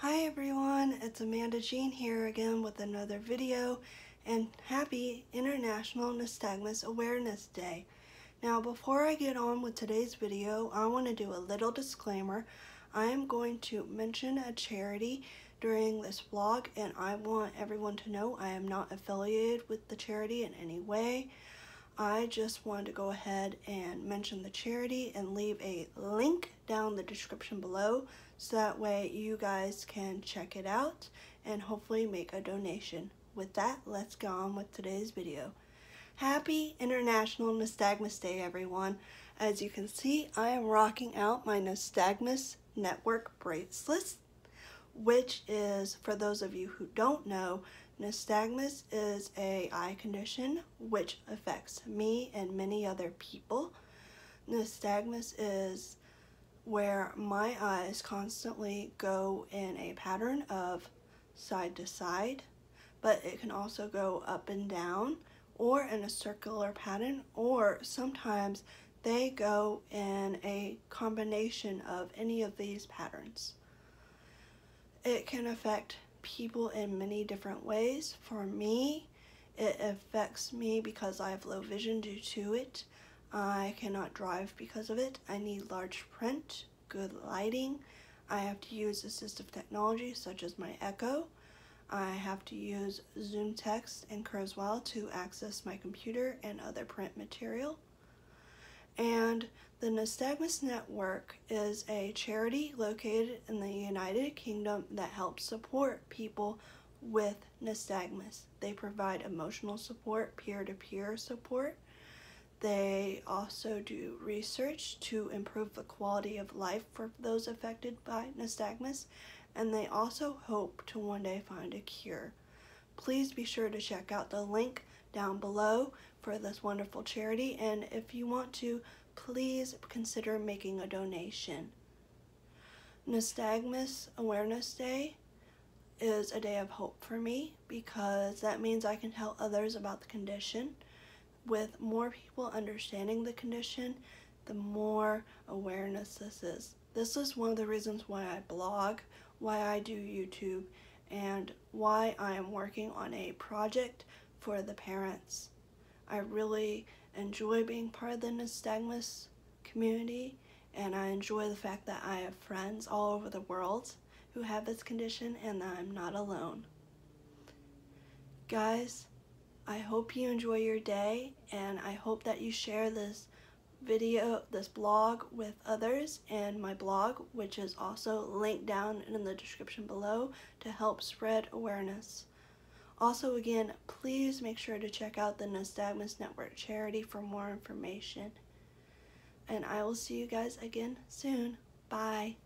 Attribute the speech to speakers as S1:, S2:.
S1: Hi everyone, it's Amanda Gene here again with another video and happy International Nystagmus Awareness Day. Now before I get on with today's video, I want to do a little disclaimer. I am going to mention a charity during this vlog and I want everyone to know I am not affiliated with the charity in any way. I just wanted to go ahead and mention the charity and leave a link down the description below so that way you guys can check it out and hopefully make a donation. With that, let's go on with today's video. Happy International Nystagmus Day, everyone. As you can see, I am rocking out my Nystagmus Network bracelets, which is, for those of you who don't know, Nystagmus is a eye condition which affects me and many other people. Nystagmus is where my eyes constantly go in a pattern of side to side, but it can also go up and down or in a circular pattern, or sometimes they go in a combination of any of these patterns. It can affect people in many different ways. For me, it affects me because I have low vision due to it. I cannot drive because of it. I need large print, good lighting. I have to use assistive technology such as my Echo. I have to use Zoom Text and Kurzweil to access my computer and other print material. And the Nystagmus Network is a charity located in the United Kingdom that helps support people with nystagmus. They provide emotional support, peer-to-peer -peer support. They also do research to improve the quality of life for those affected by nystagmus, and they also hope to one day find a cure. Please be sure to check out the link down below for this wonderful charity, and if you want to please consider making a donation. Nystagmus Awareness Day is a day of hope for me because that means I can tell others about the condition. With more people understanding the condition, the more awareness this is. This is one of the reasons why I blog, why I do YouTube, and why I am working on a project for the parents. I really enjoy being part of the nystagmus community and I enjoy the fact that I have friends all over the world who have this condition and that I'm not alone. Guys, I hope you enjoy your day and I hope that you share this video, this blog with others and my blog, which is also linked down in the description below to help spread awareness. Also, again, please make sure to check out the Nystagmus Network charity for more information. And I will see you guys again soon. Bye.